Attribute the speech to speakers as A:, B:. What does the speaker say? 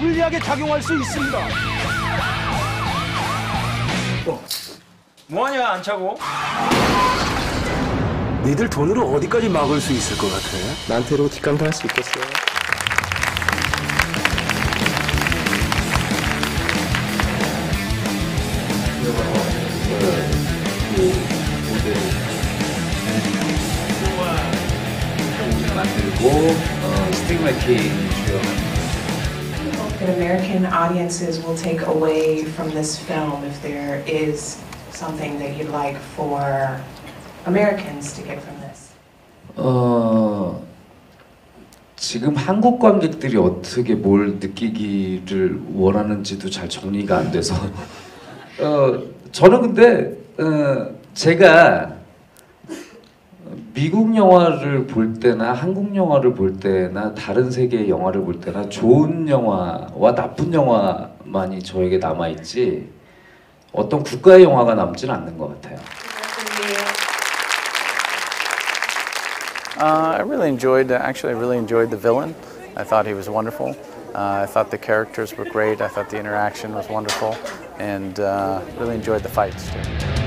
A: 불리하게 작용할 수 있습니다.
B: 뭐하냐 안 차고?
A: 니들 돈으로 어디까지 막을 수 있을 것 같아?
C: 나한테로 뒷감당 할수 있겠어요?
D: 만들고 어, 스틱마이팅 주요
E: that American audiences will take away from this film if there is something that you'd like for Americans to get from this?
D: 어 지금 한국 관객들이 어떻게 뭘 느끼기를 원하는지도 잘 정리가 안 돼서 어 저는 근데 어 제가 미국 영화를 볼 때나 한국 영화를 볼 때나 다른 세계의 영화를 볼 때나 좋은 영화와 나쁜 영화만이 저에게 남아 있지 어떤 국가의 영화가 남지는 않는 것 같아요.
F: Uh, I really enjoyed, actually, I really enjoyed the villain. I thought he was wonderful. Uh, I thought the characters were great. I thought the interaction was wonderful. And uh, really enjoyed the fights too.